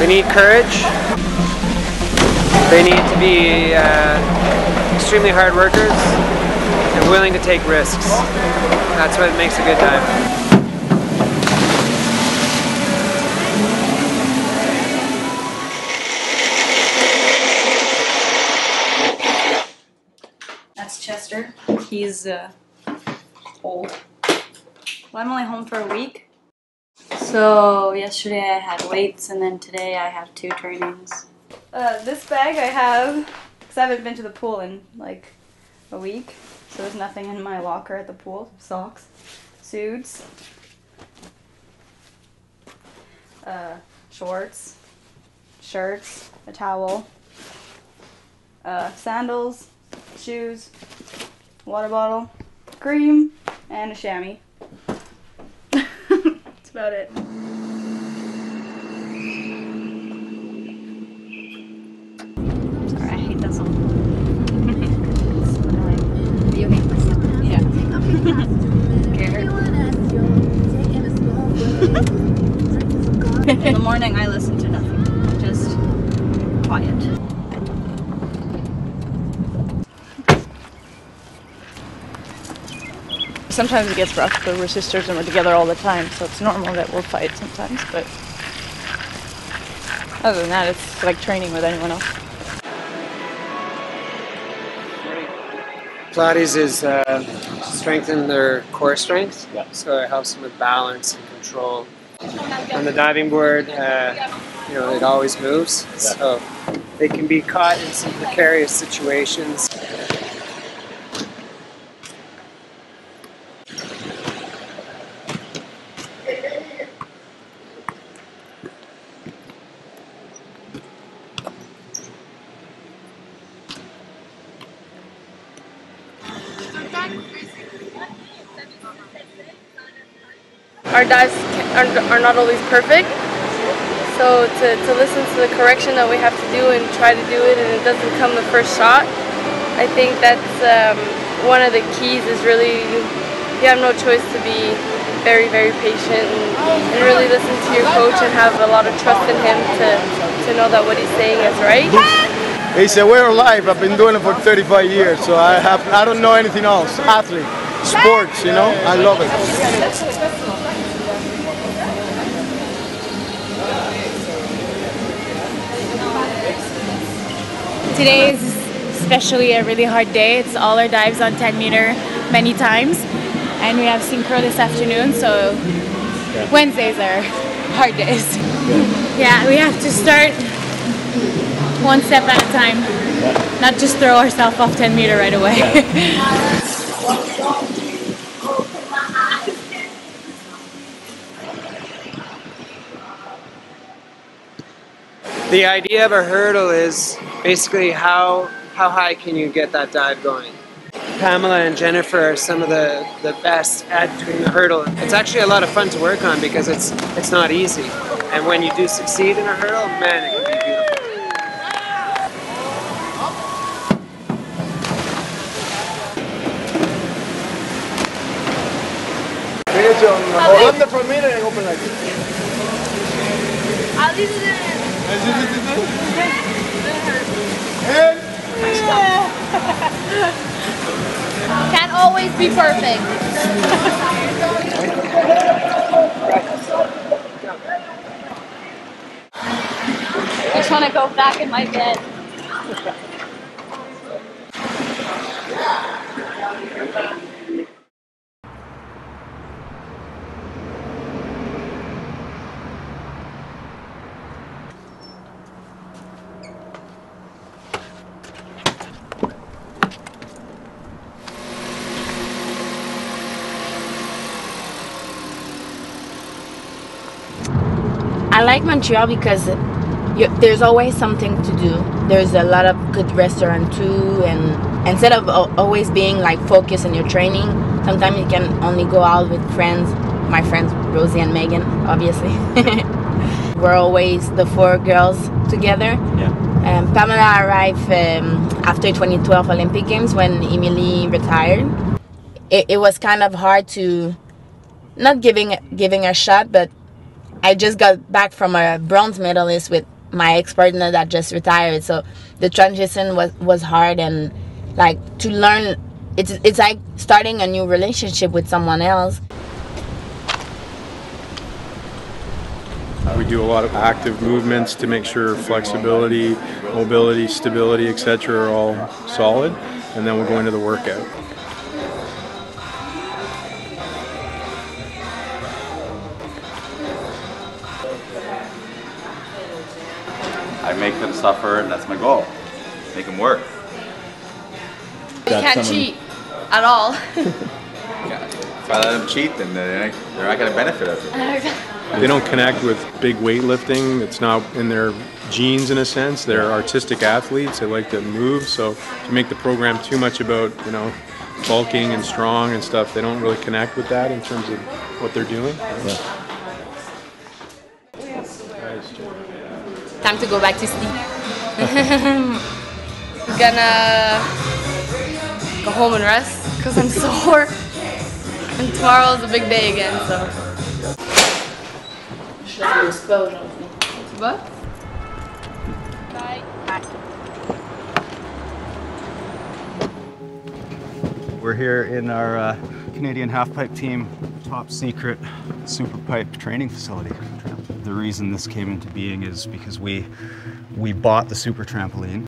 They need courage. They need to be uh, extremely hard workers and willing to take risks. That's what makes a good diver. That's Chester. He's uh, old. Well, I'm only home for a week. So yesterday I had weights, and then today I have two trainings. Uh, this bag I have because I haven't been to the pool in like a week, so there's nothing in my locker at the pool. Socks, suits, uh, shorts, shirts, a towel, uh, sandals, shoes, water bottle, cream, and a chamois. That's about it. Sorry, I hate that song. so annoying. You hate this song? Yeah. In the morning, I listen to nothing. Just quiet. Sometimes it gets rough, but we're sisters and we're together all the time, so it's normal that we'll fight sometimes. But other than that, it's like training with anyone else. Pilates is uh, strengthen their core strength, so it helps them with balance and control. On the diving board, uh, you know, it always moves, so they can be caught in some precarious situations. Our dives are, not always perfect. So to, to listen to the correction that we have to do and try to do it and it doesn't come the first shot, I think that's um, one of the keys is really you, you have no choice to be very, very patient and, and really listen to your coach and have a lot of trust in him to, to know that what he's saying is right. It's a way of life. I've been doing it for 35 years, so I have I don't know anything else. Athlete, sports, you know, I love it. Today is especially a really hard day. It's all our dives on 10 meter many times. And we have synchro this afternoon, so Wednesdays are hard days. Yeah, we have to start one step at a time, not just throw ourselves off 10 meter right away. The idea of a hurdle is basically how how high can you get that dive going. Pamela and Jennifer are some of the, the best at doing the hurdle. It's actually a lot of fun to work on because it's it's not easy. And when you do succeed in a hurdle, man, it can be beautiful. Finish on hold under for minute and open like this. Can't always be perfect. I just want to go back in my bed. I like Montreal because you, there's always something to do. There's a lot of good restaurant too, and instead of always being like focused on your training, sometimes you can only go out with friends. My friends Rosie and Meaghan, obviously. We're always the four girls together. Yeah. Um, Pamela arrived um, after 2012 Olympic Games when Emilie retired. It, it was kind of hard to not giving giving a shot, but I just got back from a bronze medalist with my ex partner that just retired. So the transition was was hard and like to learn. It's it's like starting a new relationship with someone else. We do a lot of active movements to make sure flexibility, mobility, stability, etc. are all solid, and then we'll go into the workout. I make them suffer, and that's my goal. Make them work. You can't cheat at all. If I let them cheat, then they're not, they're not going to benefit of it. They don't connect with big weightlifting. It's not in their genes in a sense. They're artistic athletes. They like to move. So to make the program too much about you know bulking and strong and stuff, they don't really connect with that in terms of what they're doing. Time to go back to sleep. Gonna go home and rest because I'm sore. And tomorrow's a big day again, so. What? We're here in our uh, Canadian halfpipe team top secret super pipe training facility. The reason this came into being is because we we bought the super trampoline